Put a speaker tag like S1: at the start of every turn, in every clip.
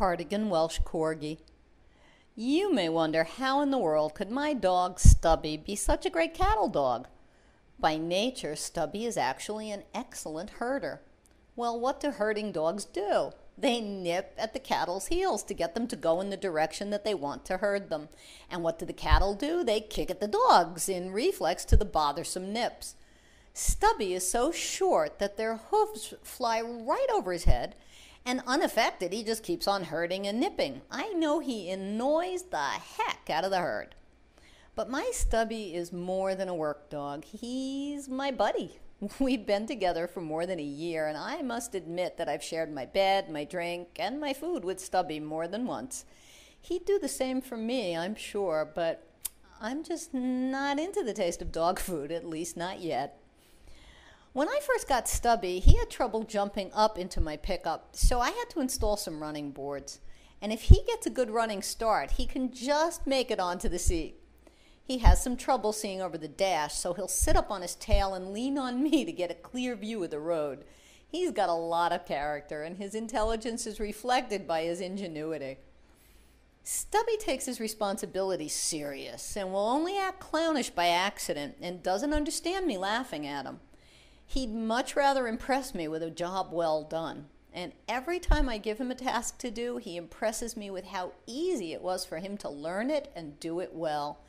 S1: Cardigan Welsh Corgi. You may wonder how in the world could my dog Stubby be such a great cattle dog? By nature, Stubby is actually an excellent herder. Well, what do herding dogs do? They nip at the cattle's heels to get them to go in the direction that they want to herd them. And what do the cattle do? They kick at the dogs in reflex to the bothersome nips. Stubby is so short that their hoofs fly right over his head and unaffected, he just keeps on herding and nipping. I know he annoys the heck out of the herd. But my Stubby is more than a work dog. He's my buddy. We've been together for more than a year, and I must admit that I've shared my bed, my drink, and my food with Stubby more than once. He'd do the same for me, I'm sure, but I'm just not into the taste of dog food, at least not yet. When I first got Stubby, he had trouble jumping up into my pickup, so I had to install some running boards. And if he gets a good running start, he can just make it onto the seat. He has some trouble seeing over the dash, so he'll sit up on his tail and lean on me to get a clear view of the road. He's got a lot of character, and his intelligence is reflected by his ingenuity. Stubby takes his responsibility serious and will only act clownish by accident and doesn't understand me laughing at him. He'd much rather impress me with a job well done. And every time I give him a task to do, he impresses me with how easy it was for him to learn it and do it well.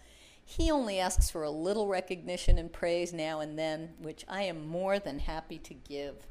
S1: He only asks for a little recognition and praise now and then, which I am more than happy to give.